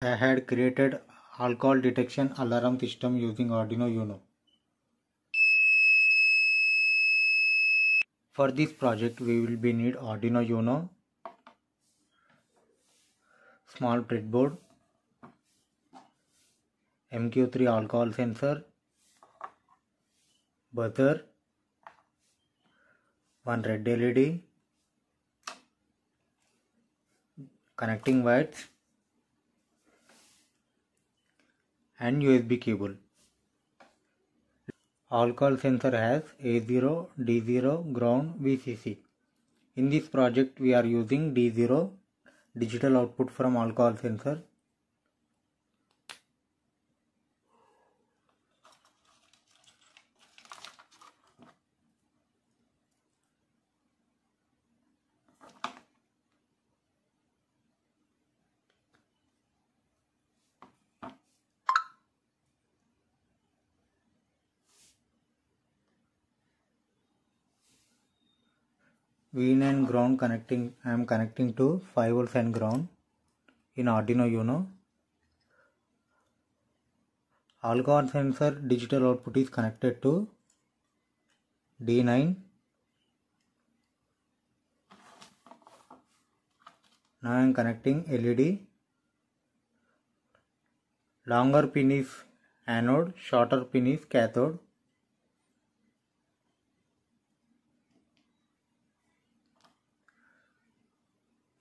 I had created alcohol detection alarm system using Arduino Uno. For this project we will be need Arduino Uno, small breadboard, MQ3 alcohol sensor, buzzer, one red LED, connecting wires and USB cable. Alcohol sensor has A0, D0, ground, VCC. In this project we are using D0 digital output from alcohol sensor. VIN and ground connecting I am connecting to 5 volts and ground in Arduino Uno. Alcohol sensor digital output is connected to D9. Now I am connecting LED. Longer pin is anode, shorter pin is cathode.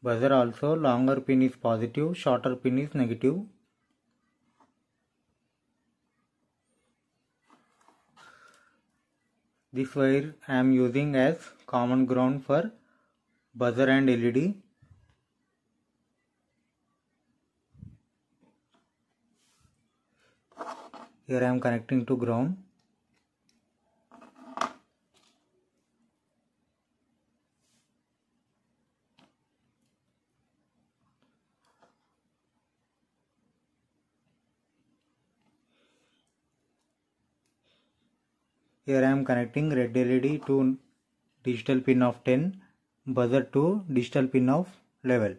Buzzer also longer pin is positive shorter pin is negative. This wire I am using as common ground for buzzer and LED here I am connecting to ground Here I am connecting red LED to digital pin of 10, buzzer to digital pin of 11.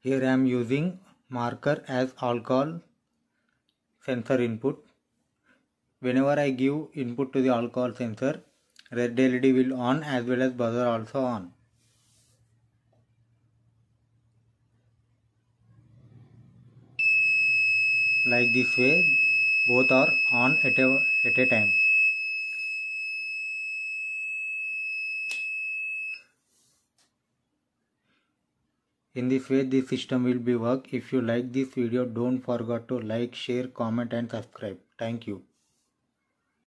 Here I am using marker as alcohol sensor input. Whenever I give input to the alcohol sensor, red LED will on as well as buzzer also on. Like this way both are on at a, at a time. In this way this system will be work. If you like this video don't forget to like share comment and subscribe. Thank you